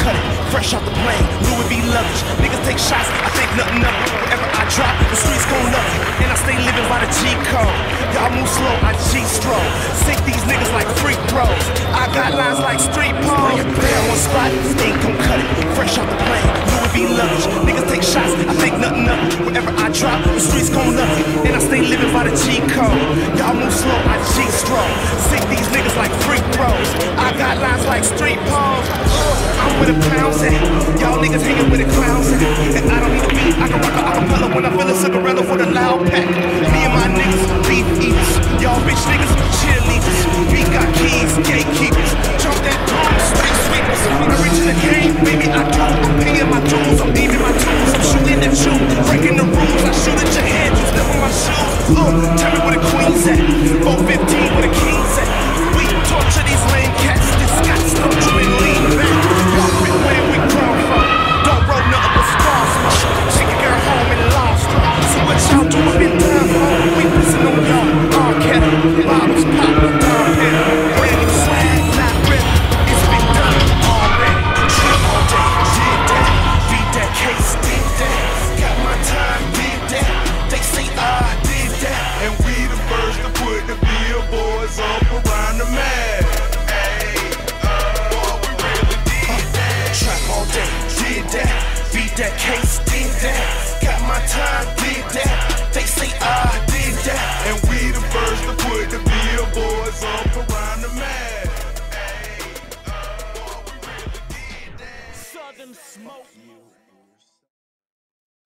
cut it. Fresh off the plane, Louis V luggage. Niggas take shots, I think nothing of it. Wherever I drop, the streets gon' love it. And I stay living by the G code. Y'all move slow, I G stroke. Sink these niggas like free throws. I got lines like street poles. I'm on spot, ain't gon' cut it. Fresh off the plane, Louis V luggage. Niggas take shots, I think nothing of it. Wherever I drop, the streets gon' love it. And I stay living by the G code. Y'all move slow, I G stroke. Got lines like street palms. I'm with a clowns at. Y'all niggas hanging with a clowns at. And I don't need a beat. I can rock a acapella when I feel a cigarette with a loud pack. Me and my niggas, beef eaters. Y'all bitch niggas, cheerleaders. We got keys, gatekeepers. Jump that dome, street sweepers. When I reach in the game, baby, I do. I'm paying my dues. I'm leaving my tools. I'm shooting at you. Breaking the rules. I shoot at your head. You step on my shoes. Oh, tell me where the queen's at. 415 where the king's at. We torture these ladies. time.